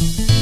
You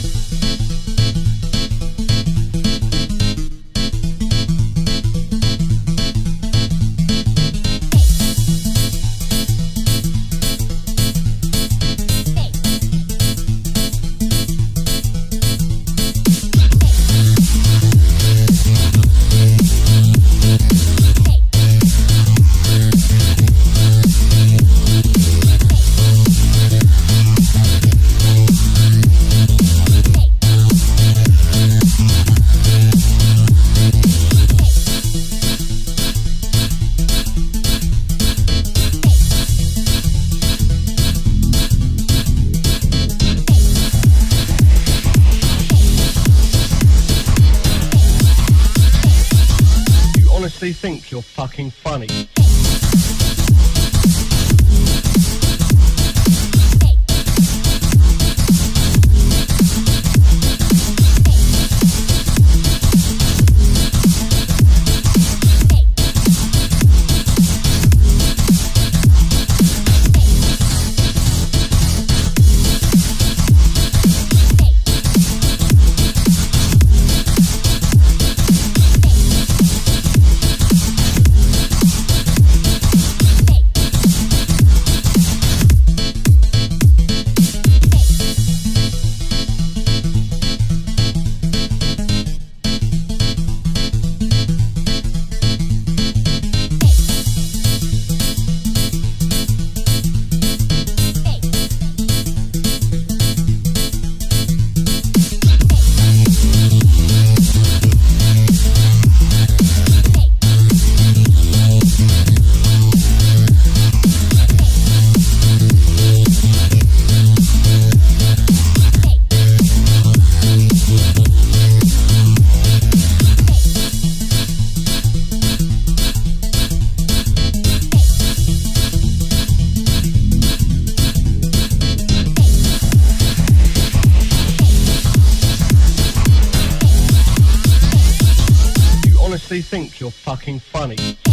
think you're fucking funny? Honestly think you're fucking funny?